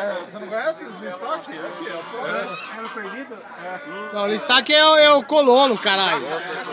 É, você não conhece é é o Listac? Aqui, ó. É. Era perdido? Não, o Listac é, é o colono, caralho. Nossa.